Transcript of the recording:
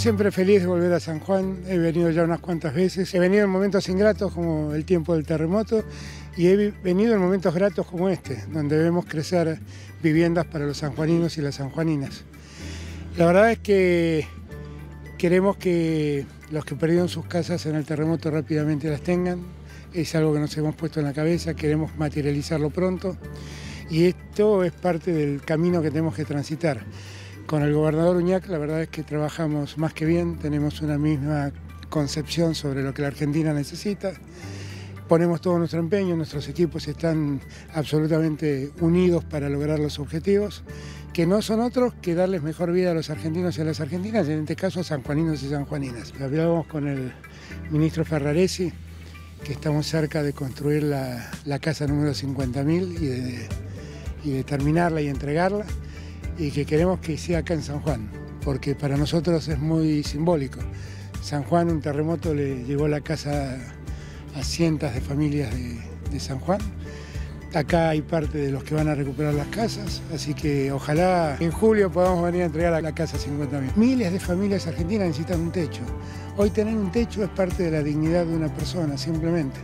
Siempre feliz de volver a San Juan, he venido ya unas cuantas veces, he venido en momentos ingratos como el tiempo del terremoto y he venido en momentos gratos como este, donde vemos crecer viviendas para los sanjuaninos y las sanjuaninas. La verdad es que queremos que los que perdieron sus casas en el terremoto rápidamente las tengan, es algo que nos hemos puesto en la cabeza, queremos materializarlo pronto y esto es parte del camino que tenemos que transitar. Con el gobernador Uñac la verdad es que trabajamos más que bien, tenemos una misma concepción sobre lo que la Argentina necesita. Ponemos todo nuestro empeño, nuestros equipos están absolutamente unidos para lograr los objetivos, que no son otros que darles mejor vida a los argentinos y a las argentinas, en este caso a sanjuaninos y sanjuaninas. Hablamos con el ministro Ferraresi, que estamos cerca de construir la, casa número 50.000 y de, y de terminarla y entregarla y que queremos que sea acá en San Juan, porque para nosotros es muy simbólico. San Juan, un terremoto le llevó la casa a cientos de familias de, San Juan. Acá hay parte de los que van a recuperar las casas, así que ojalá en julio podamos venir a entregar a la casa 50.000. Miles de familias argentinas necesitan un techo. Hoy tener un techo es parte de la dignidad de una persona, simplemente.